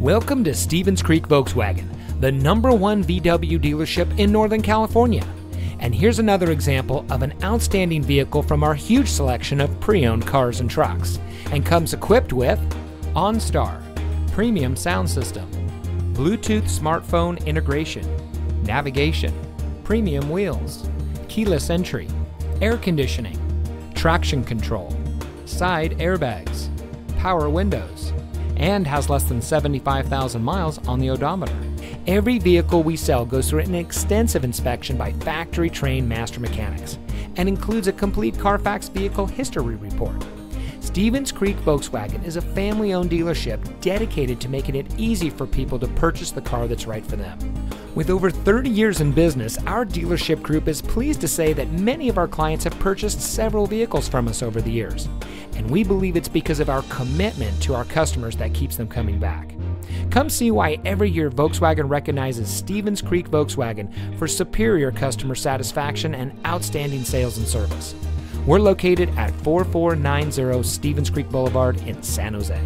Welcome to Stevens Creek Volkswagen, the number one VW dealership in Northern California. And here's another example of an outstanding vehicle from our huge selection of pre owned cars and trucks, and comes equipped with OnStar, premium sound system, Bluetooth smartphone integration, navigation, premium wheels, keyless entry, air conditioning, traction control, side airbags, power windows, and has less than 75,000 miles on the odometer. Every vehicle we sell goes through an extensive inspection by factory trained master mechanics and includes a complete Carfax vehicle history report. Stevens Creek Volkswagen is a family owned dealership dedicated to making it easy for people to purchase the car that's right for them. With over 30 years in business, our dealership group is pleased to say that many of our clients have purchased several vehicles from us over the years. And we believe it's because of our commitment to our customers that keeps them coming back. Come see why every year Volkswagen recognizes Stevens Creek Volkswagen for superior customer satisfaction and outstanding sales and service. We're located at 4490 Stevens Creek Boulevard in San Jose.